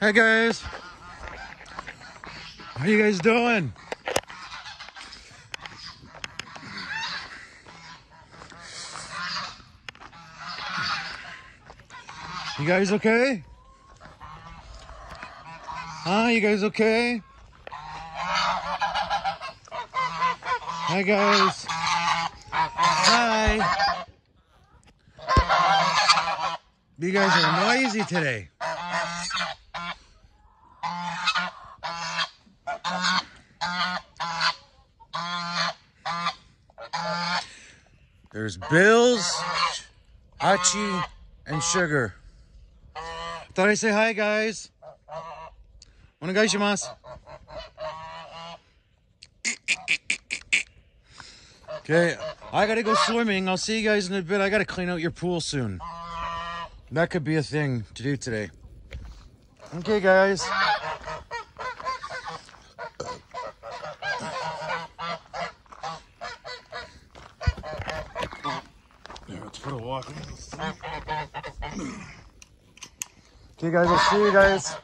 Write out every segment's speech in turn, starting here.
Hey guys. How you guys doing? You guys okay? Huh? You guys okay? Hi guys. Hi. You guys are noisy today. There's Bills, Hachi, and Sugar. Thought I'd say hi, guys. Wanna go, Shimas? Okay, I gotta go swimming. I'll see you guys in a bit. I gotta clean out your pool soon. That could be a thing to do today. Okay, guys. There, let's put a walk. Okay, guys, I'll see you guys.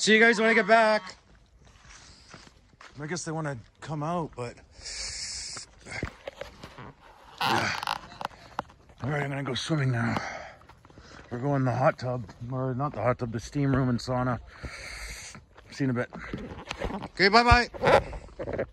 See you guys when I get back. I guess they want to come out, but. All right, I'm gonna go swimming now. We're going in the hot tub, or not the hot tub, the steam room and sauna. See you in a bit. Okay, bye bye.